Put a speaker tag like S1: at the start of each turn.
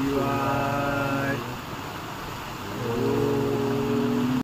S1: you are.